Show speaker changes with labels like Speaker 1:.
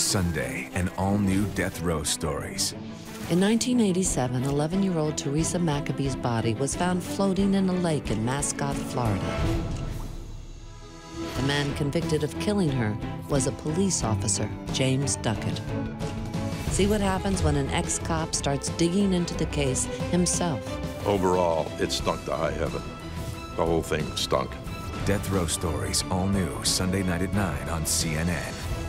Speaker 1: Sunday, an all-new Death Row Stories.
Speaker 2: In 1987, 11-year-old Teresa McAbee's body was found floating in a lake in Mascotte, Florida. The man convicted of killing her was a police officer, James Duckett. See what happens when an ex-cop starts digging into the case himself.
Speaker 3: Overall, it stunk to high heaven. The whole thing stunk.
Speaker 1: Death Row Stories, all new, Sunday night at 9 on CNN.